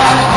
Amen.